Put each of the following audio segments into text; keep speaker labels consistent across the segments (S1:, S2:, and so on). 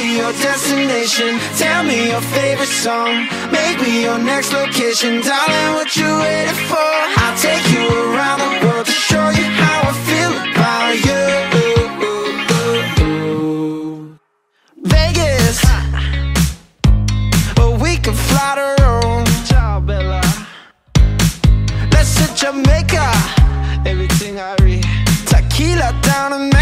S1: me your destination. Tell me your favorite song. Make me your next location. Darling, what you waiting for? I'll take you around the world To show you how I feel about you. Vegas. We can fly to Rome Let's hit Jamaica. Everything I read. Tequila down in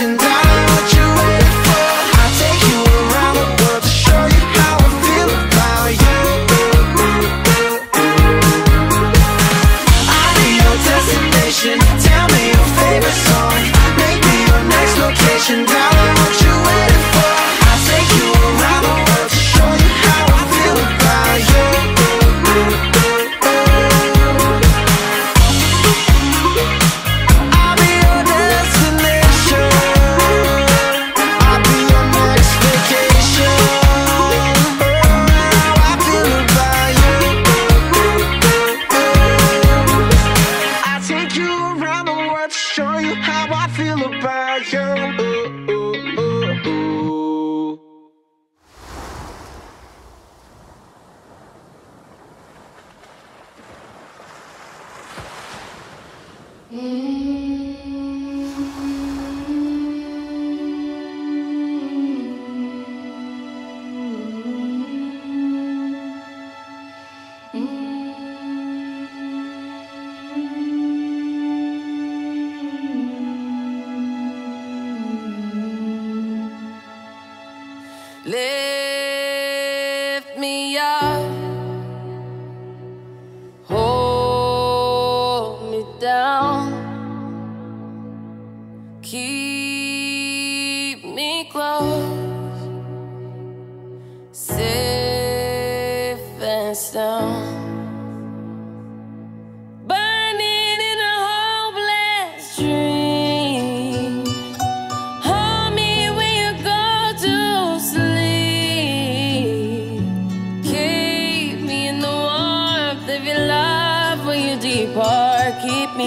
S1: and I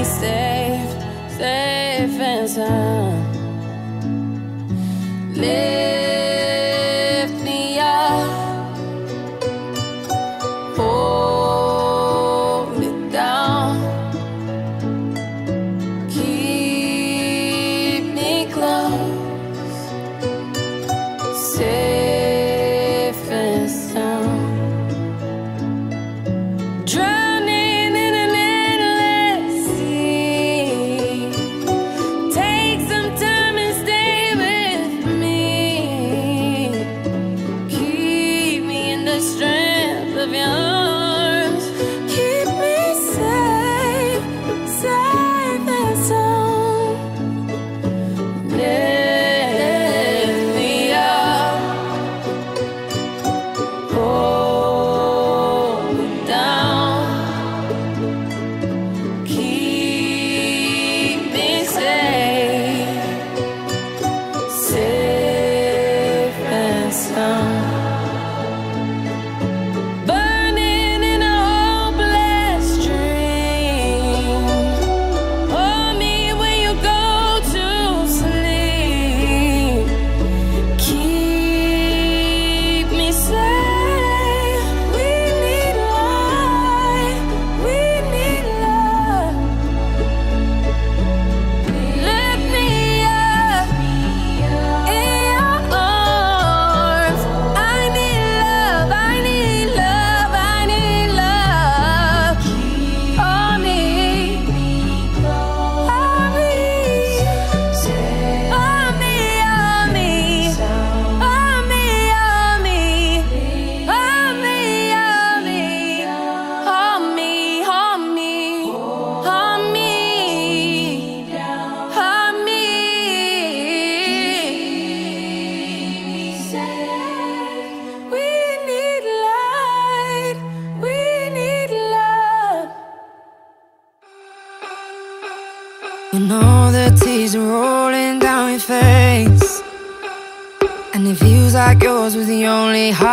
S2: safe, safe and sound.
S3: Live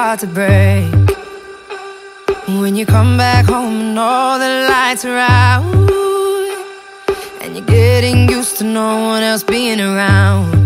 S3: hard to break. When you come back home and all the lights are out, and you're getting used to no one else being around.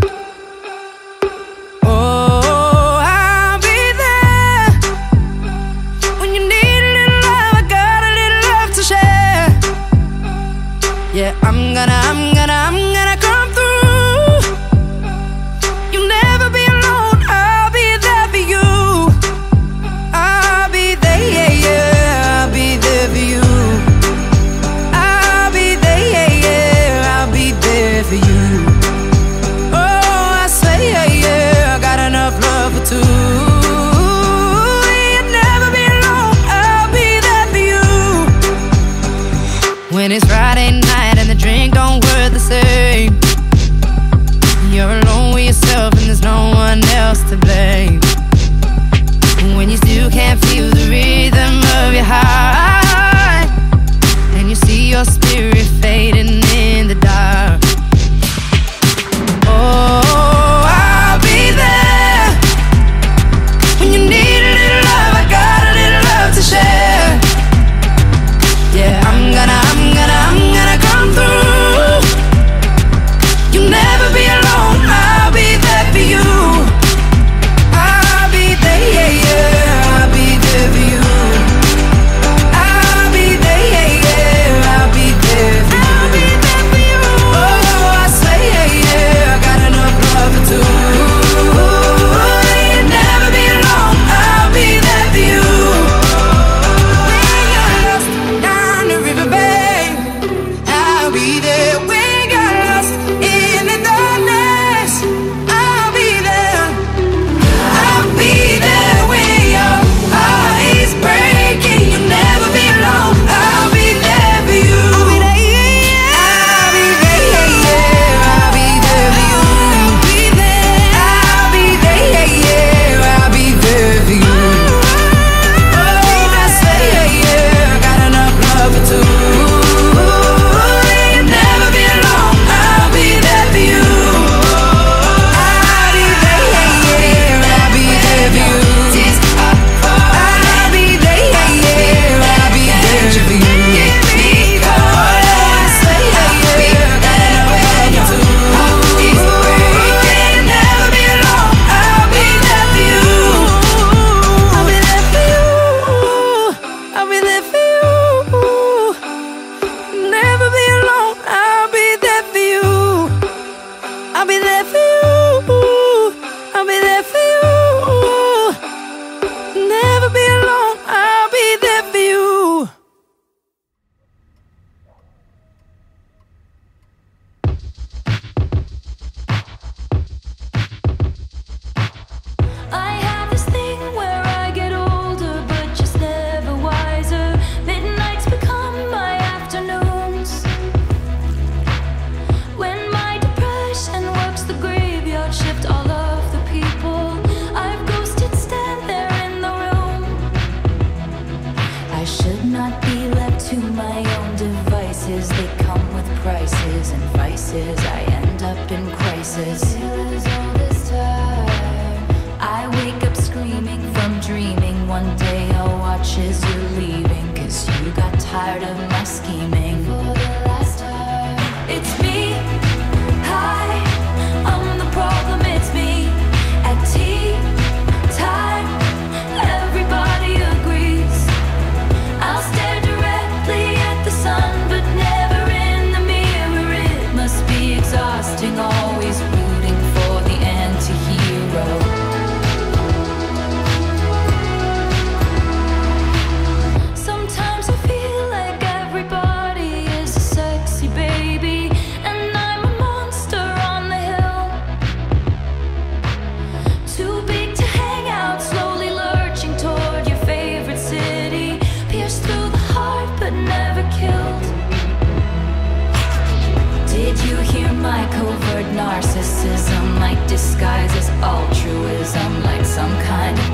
S4: disguises. Altruism like some kind of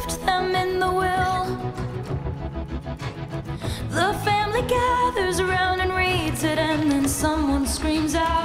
S4: left them in the will. The family gathers around and reads it, and then someone screams out.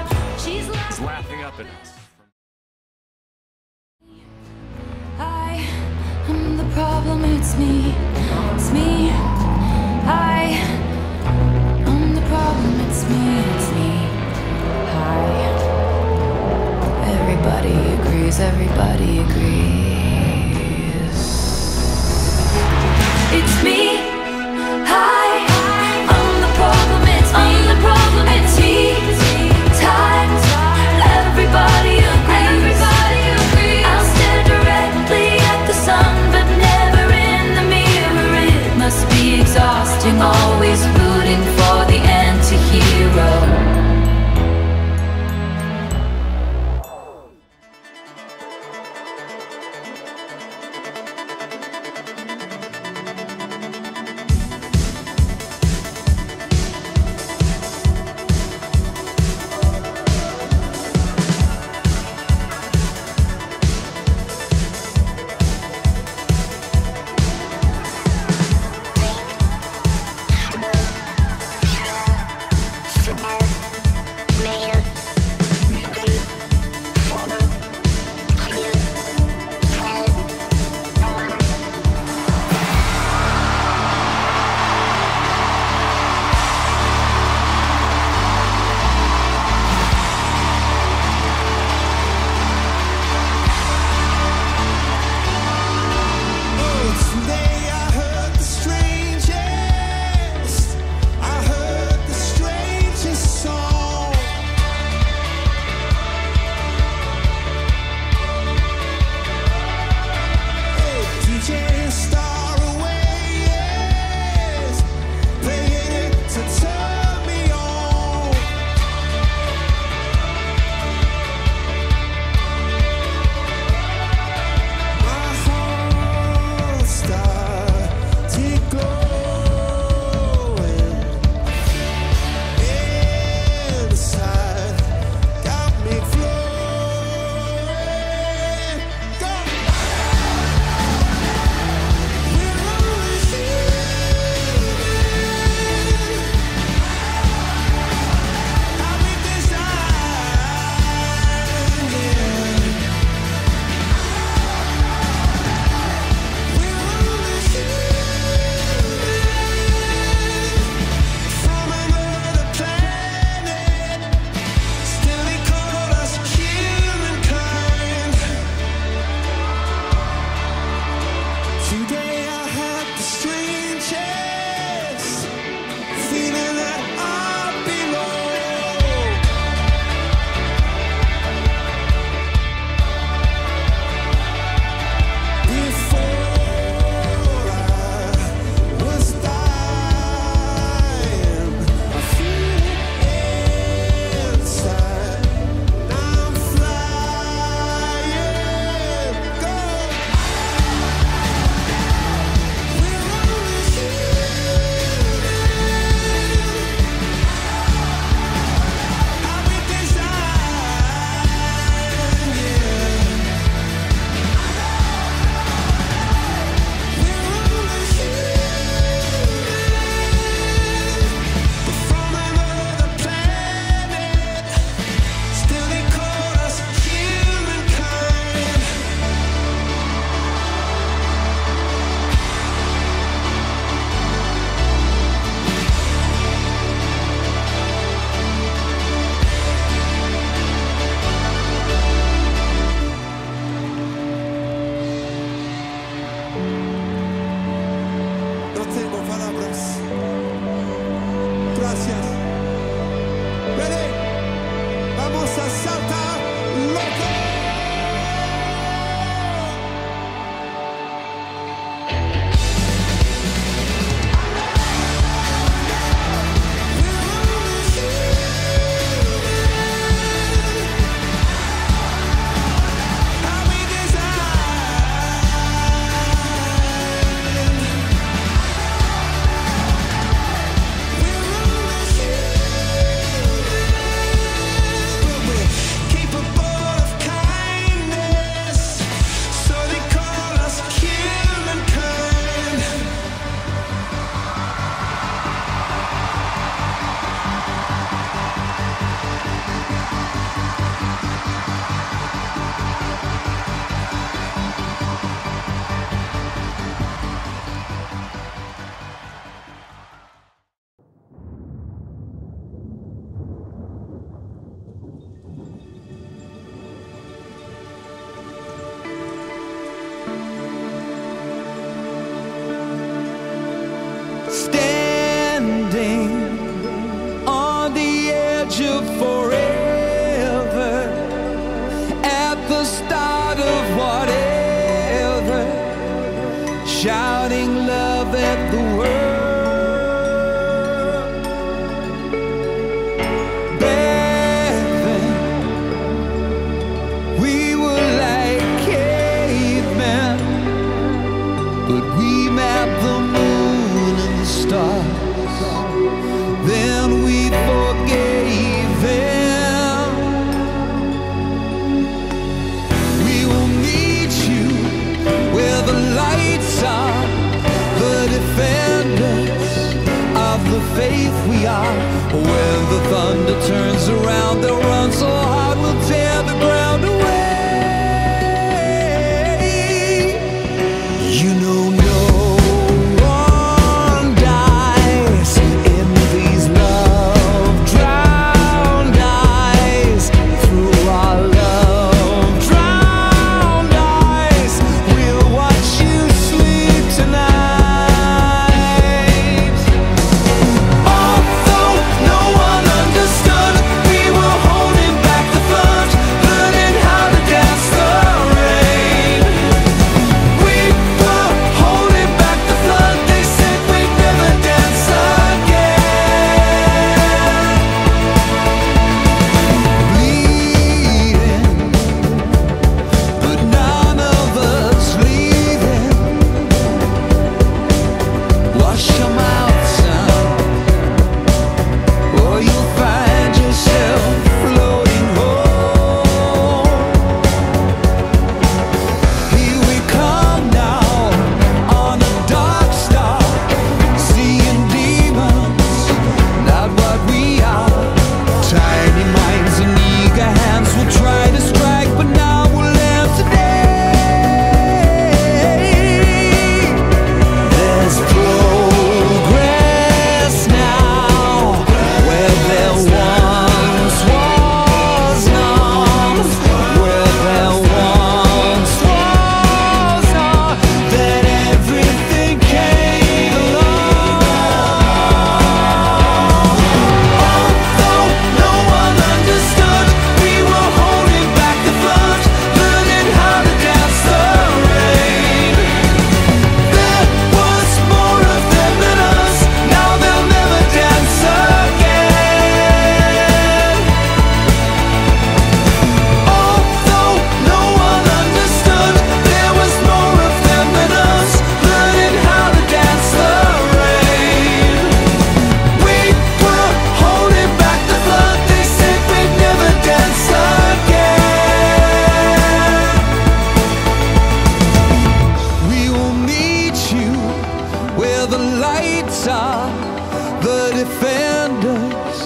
S5: defenders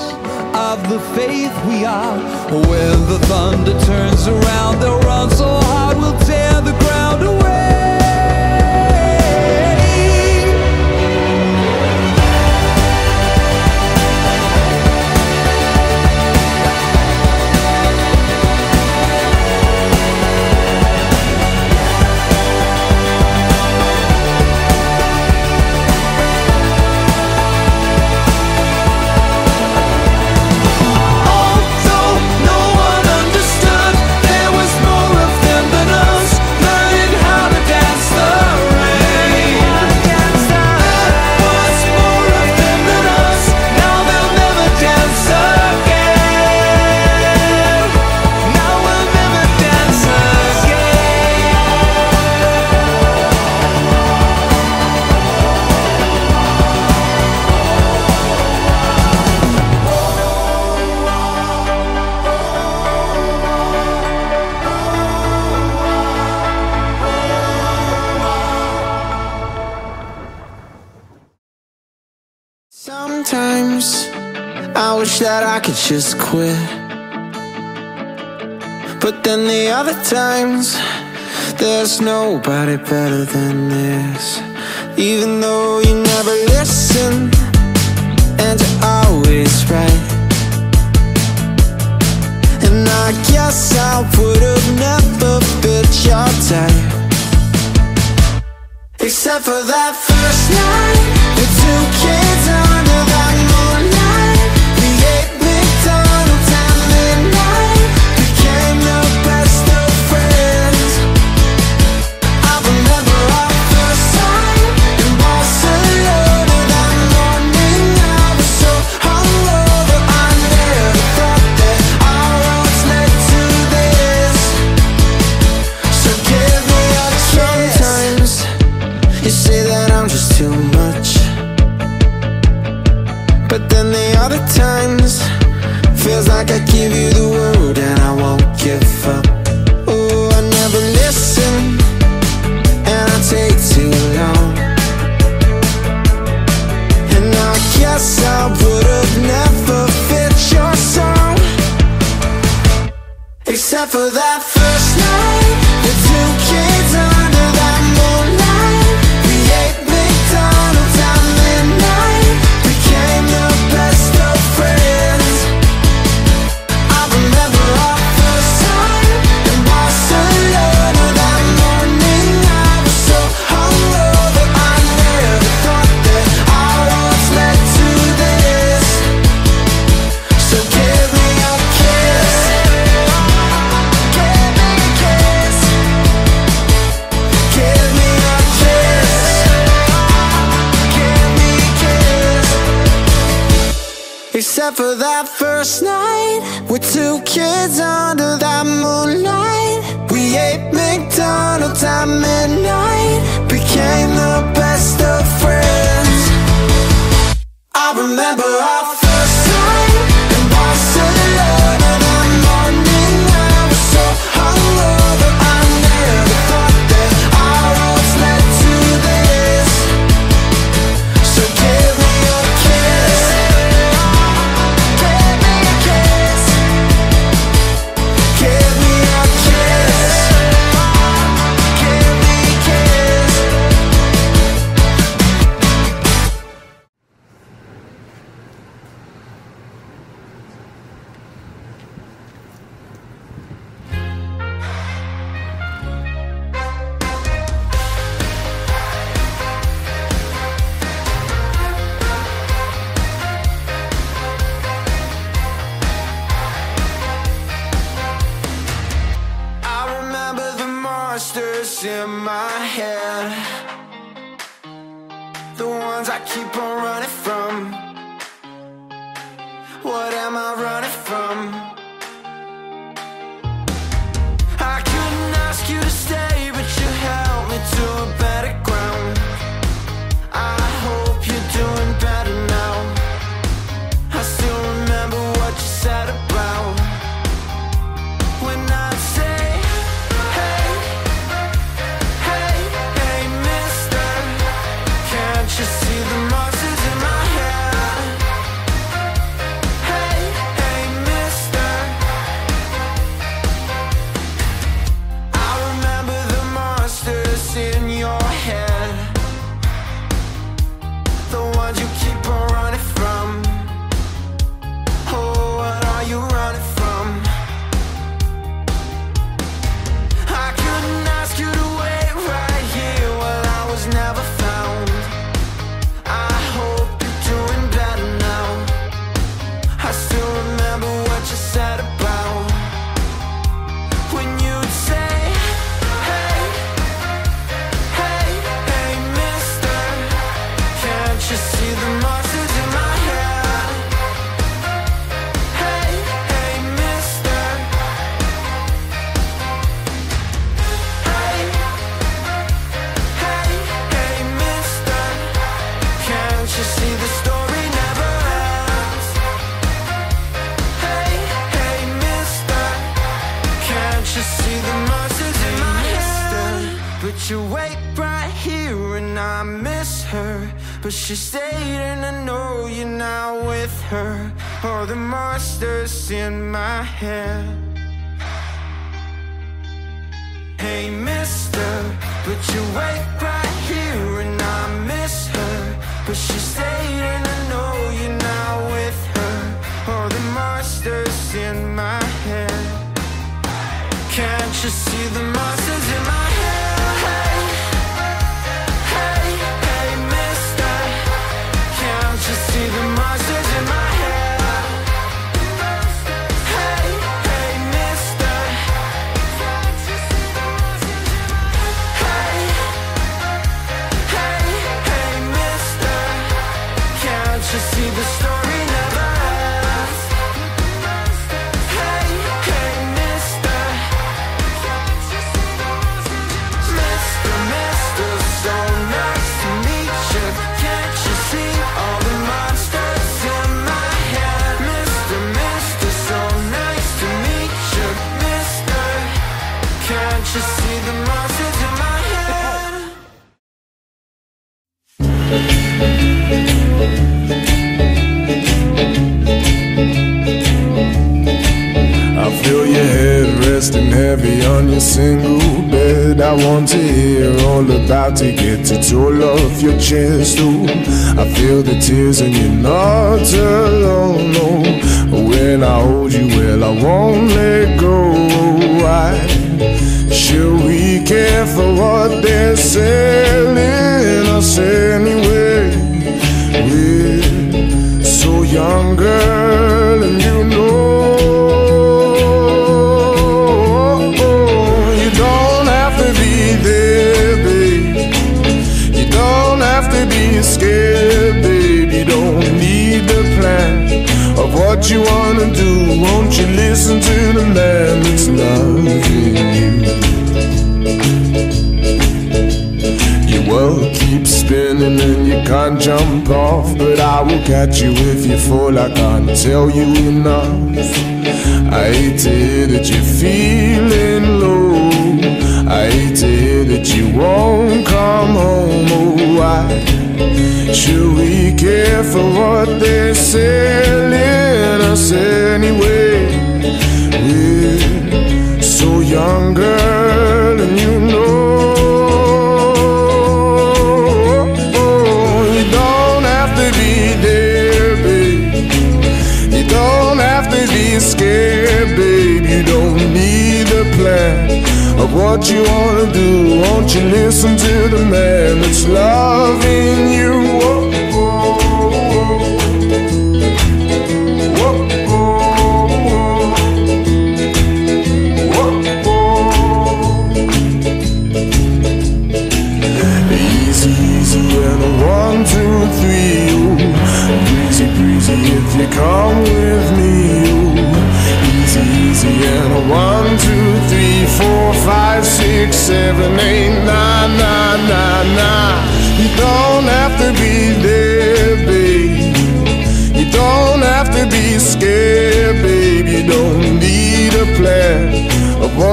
S5: of the faith we are. When the thunder turns around, they'll run so hard, we'll tear the ground. that
S1: I could just quit. But then the other times There's nobody better than this. Even though you never listen And you're always right. And I guess I would've never fit your type. Except for that first night the two came for that first night. With two kids under that moonlight. We ate McDonald's at midnight. Became the best of friends. I remember our But she stayed and I know you're now with her. All the monsters in my head. Hey mister, but you wait right here and I miss her. But she stayed and I know you're now with her. All the monsters in my head. Can't you see the the story
S6: about it. Get it all off your chest. Ooh, I feel the tears and you're not alone. No, when I hold you, well, I won't let go. Oh. Catch you if you fall. I can't tell you enough. I hate to hear that you're feeling low. I hate to hear that you won't come home. Oh, why should we care for what they're selling us anyway?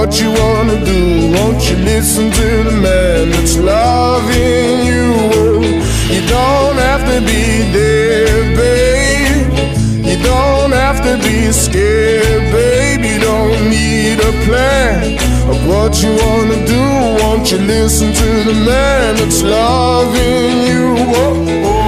S6: What you wanna do. Won't you listen to the man that's loving you? You don't have to be there, babe. You don't have to be scared, babe. You don't need a plan of what you wanna do. Won't you listen to the man that's loving you?